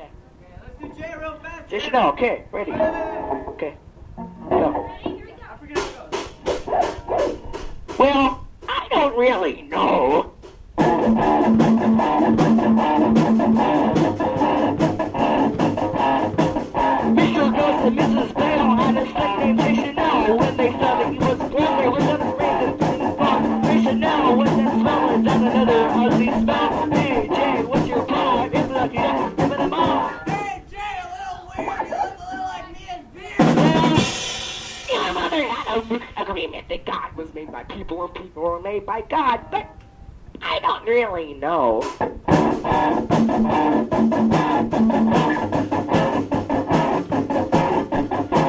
Jay. Let's do Jay real fast. Jay Chanel, okay, ready. Okay. Go. Well, I don't really know. Mr. Ghost and Mrs. Bale had a son named Chanel. When they saw that he was born, was other reasons in his. Jay Chanel, what's that smell? Is that another ugly smell? Agreement that God was made by people and people were made by God, but I don't really know.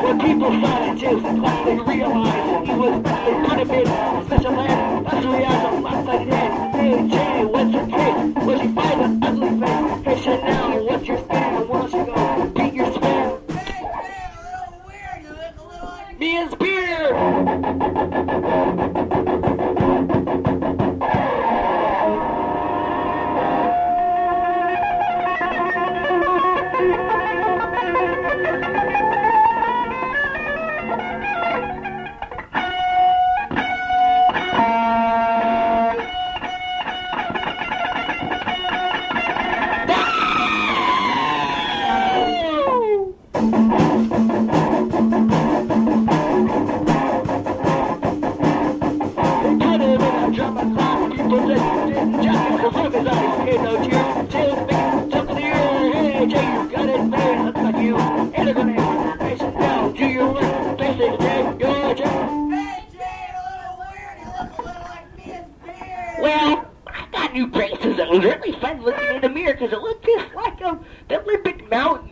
When people saw that James Clark, they realized that he was they could have been a special man. That's who he has a left-sided head. Hey Jay, what's your case? Where'd you find an ugly face? Hey Chanel, what's your spam? Where don't you go? Beat your spam. Hey, a little weird. You look a little like Me is new braces. It was really fun looking in the mirror because it looked just like a, the Olympic mountain